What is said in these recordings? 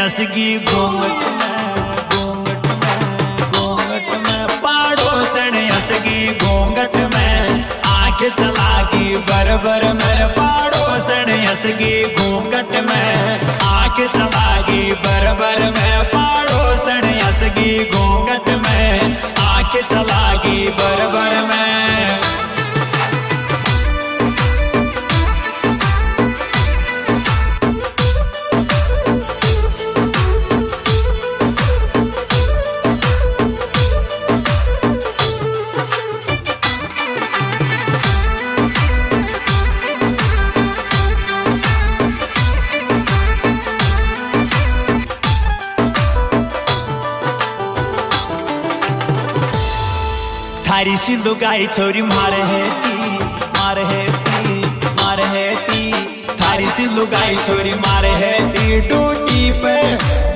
असगी घूंघट में घूंघट में पाड़ोसन असगी घूंघट में। आँख चलागी बरबर में पाड़ोसन असगी घूंघट में। आँख चलागी बरबर में पाड़ोसन असगी घूंघट में। आँख चलागी में थारी सी लुगाई छोरी मारे है ती, मारे है ती, मारे है ती। थारी सी लुगाई छोरी मारे है ती। डूटी पे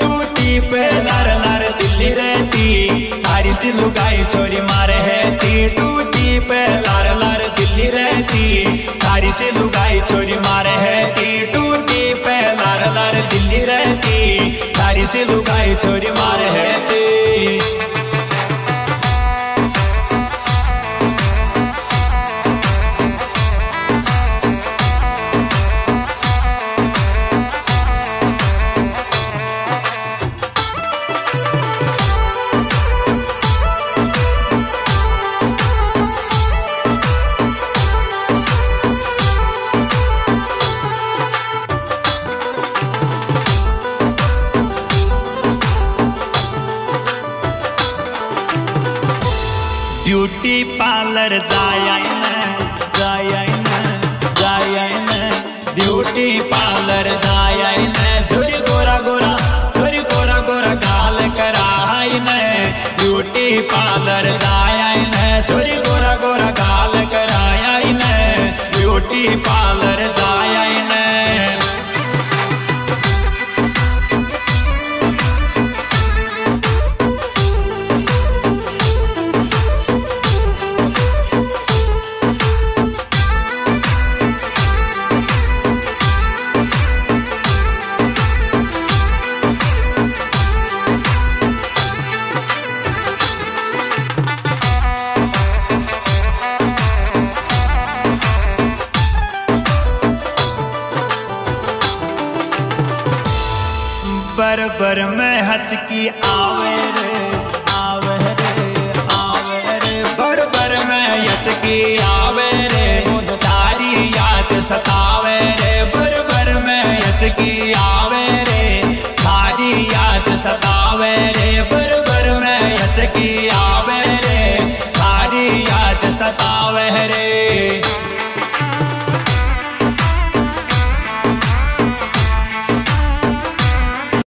डूटी पे लार लार दिल्ली रहती। थारी सी लुगाई छोरी मारे है ती। डूटी पे लर लार दिल्ली रहती। थारी सी लुगाई छोरी मारे है ती। डूटी पे लर लर दिल्ली रहती। थारी सी लुगाई छोरी मारे है पार्लर जाया जाया जाया ब्यूटी पार्लर जाया छोरी गोरा गोरा छोरी गोरा गोरा गाल कराई ब्यूटी पार्लर जाया छोरी गोरा गोरा गाल कराया ब्यूटी पार्लर जाया बर में हचकी की रे।